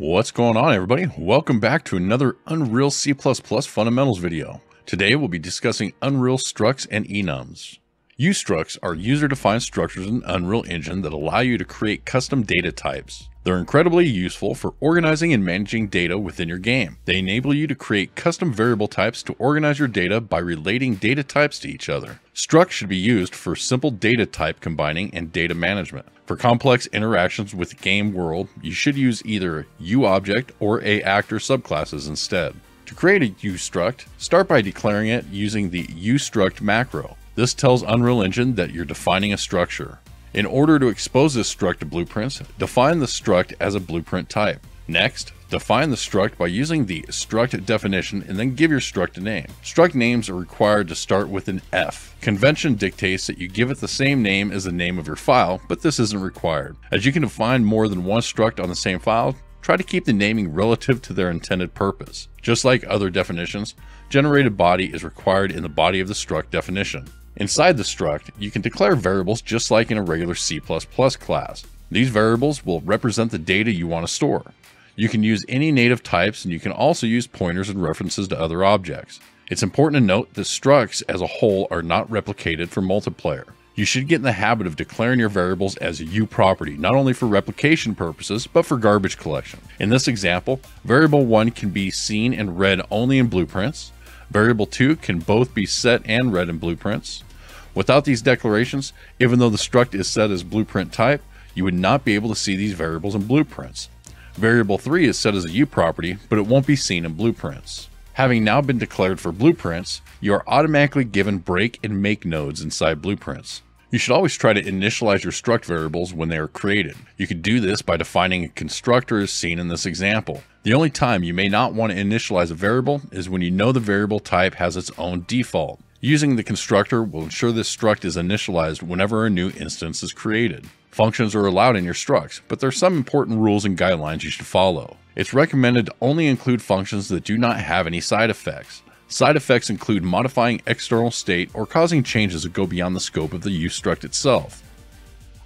What's going on everybody? Welcome back to another Unreal C++ fundamentals video. Today we'll be discussing Unreal structs and enums. UStructs are user-defined structures in Unreal Engine that allow you to create custom data types. They're incredibly useful for organizing and managing data within your game. They enable you to create custom variable types to organize your data by relating data types to each other. Structs should be used for simple data type combining and data management. For complex interactions with the game world, you should use either UObject or AActor subclasses instead. To create a UStruct, start by declaring it using the UStruct macro. This tells Unreal Engine that you're defining a structure. In order to expose this struct to blueprints, define the struct as a blueprint type. Next, define the struct by using the struct definition and then give your struct a name. Struct names are required to start with an F. Convention dictates that you give it the same name as the name of your file, but this isn't required. As you can define more than one struct on the same file, try to keep the naming relative to their intended purpose. Just like other definitions, generated body is required in the body of the struct definition. Inside the struct, you can declare variables just like in a regular C++ class. These variables will represent the data you want to store. You can use any native types and you can also use pointers and references to other objects. It's important to note that structs as a whole are not replicated for multiplayer. You should get in the habit of declaring your variables as a U property, not only for replication purposes, but for garbage collection. In this example, variable 1 can be seen and read only in blueprints. Variable 2 can both be set and read in blueprints. Without these declarations, even though the struct is set as blueprint type, you would not be able to see these variables in blueprints. Variable 3 is set as a U property, but it won't be seen in blueprints. Having now been declared for blueprints, you are automatically given break and make nodes inside blueprints. You should always try to initialize your struct variables when they are created. You could do this by defining a constructor as seen in this example. The only time you may not want to initialize a variable is when you know the variable type has its own default. Using the constructor will ensure this struct is initialized whenever a new instance is created. Functions are allowed in your structs, but there are some important rules and guidelines you should follow. It's recommended to only include functions that do not have any side effects. Side effects include modifying external state or causing changes that go beyond the scope of the UStruct itself.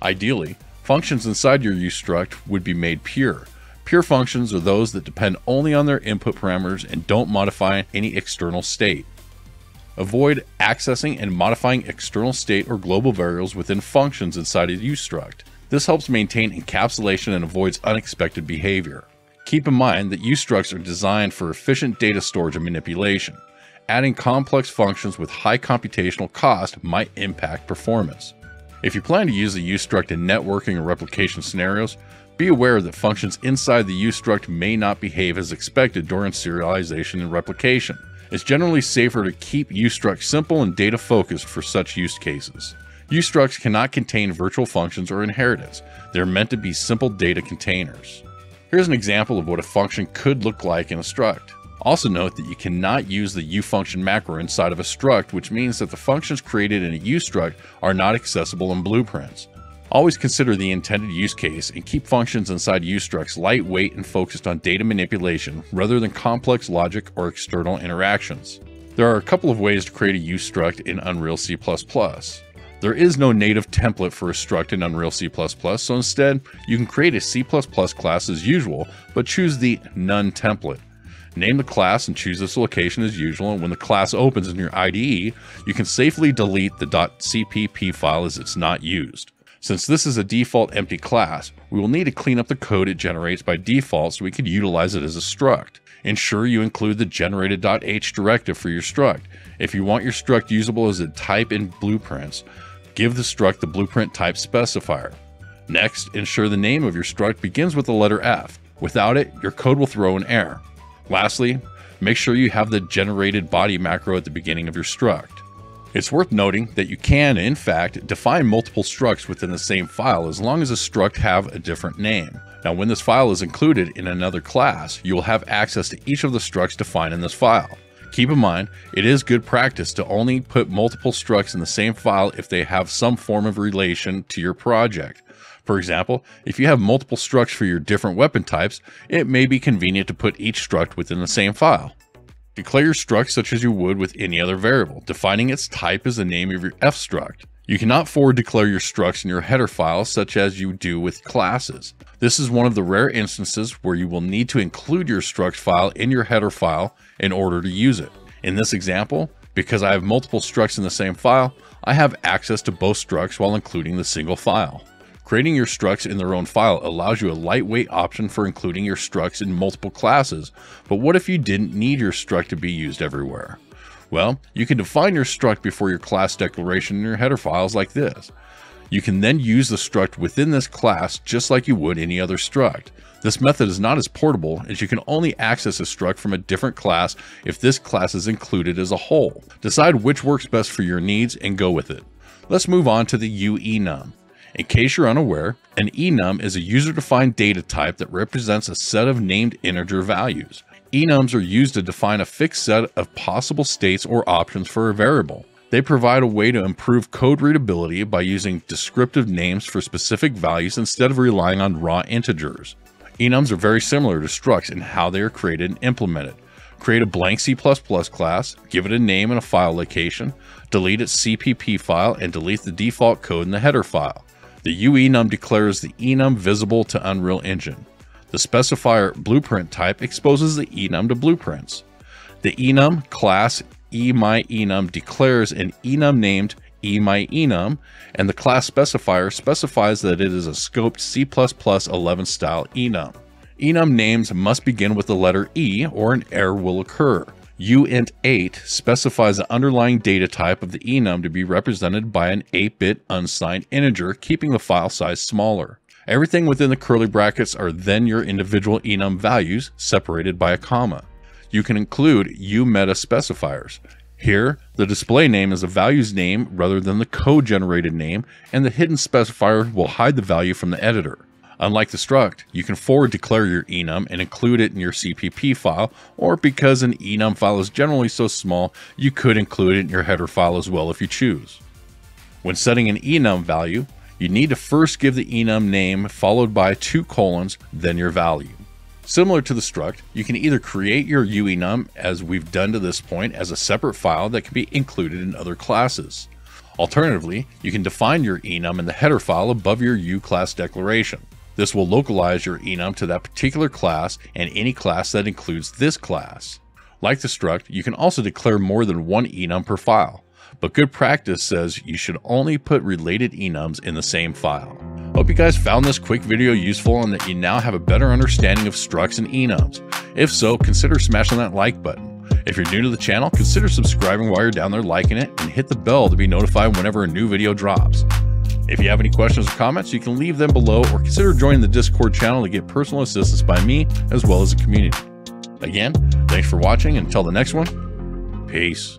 Ideally, functions inside your UStruct would be made pure. Pure functions are those that depend only on their input parameters and don't modify any external state. Avoid accessing and modifying external state or global variables within functions inside a UStruct. This helps maintain encapsulation and avoids unexpected behavior. Keep in mind that UStructs are designed for efficient data storage and manipulation. Adding complex functions with high computational cost might impact performance. If you plan to use the UStruct in networking or replication scenarios, be aware that functions inside the UStruct may not behave as expected during serialization and replication. It's generally safer to keep UStructs simple and data focused for such use cases. UStructs cannot contain virtual functions or inheritance. They're meant to be simple data containers. Here's an example of what a function could look like in a struct. Also note that you cannot use the ufunction macro inside of a struct, which means that the functions created in a ustruct are not accessible in blueprints. Always consider the intended use case and keep functions inside UStructs lightweight and focused on data manipulation rather than complex logic or external interactions. There are a couple of ways to create a UStruct in Unreal C++. There is no native template for a struct in Unreal C++, so instead, you can create a C++ class as usual, but choose the None template. Name the class and choose this location as usual, and when the class opens in your IDE, you can safely delete the .cpp file as it's not used. Since this is a default empty class, we will need to clean up the code it generates by default so we can utilize it as a struct. Ensure you include the generated.h directive for your struct. If you want your struct usable as a type in blueprints, give the struct the blueprint type specifier. Next, ensure the name of your struct begins with the letter F. Without it, your code will throw an error. Lastly, make sure you have the generated body macro at the beginning of your struct. It's worth noting that you can, in fact, define multiple structs within the same file as long as a struct have a different name. Now, when this file is included in another class, you will have access to each of the structs defined in this file. Keep in mind, it is good practice to only put multiple structs in the same file if they have some form of relation to your project. For example, if you have multiple structs for your different weapon types, it may be convenient to put each struct within the same file. Declare your struct such as you would with any other variable, defining its type as the name of your f struct. You cannot forward declare your structs in your header file such as you do with classes. This is one of the rare instances where you will need to include your struct file in your header file in order to use it. In this example, because I have multiple structs in the same file, I have access to both structs while including the single file. Creating your structs in their own file allows you a lightweight option for including your structs in multiple classes, but what if you didn't need your struct to be used everywhere? Well, you can define your struct before your class declaration in your header files like this. You can then use the struct within this class just like you would any other struct. This method is not as portable as you can only access a struct from a different class if this class is included as a whole. Decide which works best for your needs and go with it. Let's move on to the UEnum. In case you're unaware, an enum is a user-defined data type that represents a set of named integer values. Enums are used to define a fixed set of possible states or options for a variable. They provide a way to improve code readability by using descriptive names for specific values instead of relying on raw integers. Enums are very similar to structs in how they are created and implemented. Create a blank C++ class, give it a name and a file location, delete its CPP file, and delete the default code in the header file. The UEnum declares the enum visible to Unreal Engine. The specifier blueprint type exposes the enum to blueprints. The enum class emyenum declares an enum named emyenum, and the class specifier specifies that it is a scoped C++11 style enum. Enum names must begin with the letter E or an error will occur. Uint8 specifies the underlying data type of the enum to be represented by an 8-bit unsigned integer, keeping the file size smaller. Everything within the curly brackets are then your individual enum values, separated by a comma. You can include umeta specifiers. Here, the display name is a values name rather than the code-generated name, and the hidden specifier will hide the value from the editor. Unlike the struct, you can forward declare your enum and include it in your CPP file, or because an enum file is generally so small, you could include it in your header file as well if you choose. When setting an enum value, you need to first give the enum name followed by two colons, then your value. Similar to the struct, you can either create your UEnum as we've done to this point as a separate file that can be included in other classes. Alternatively, you can define your enum in the header file above your U class declaration. This will localize your enum to that particular class and any class that includes this class. Like the struct, you can also declare more than one enum per file but good practice says you should only put related enums in the same file. Hope you guys found this quick video useful and that you now have a better understanding of structs and enums. If so, consider smashing that like button. If you're new to the channel, consider subscribing while you're down there liking it and hit the bell to be notified whenever a new video drops. If you have any questions or comments, you can leave them below or consider joining the Discord channel to get personal assistance by me as well as the community. Again, thanks for watching. Until the next one, peace.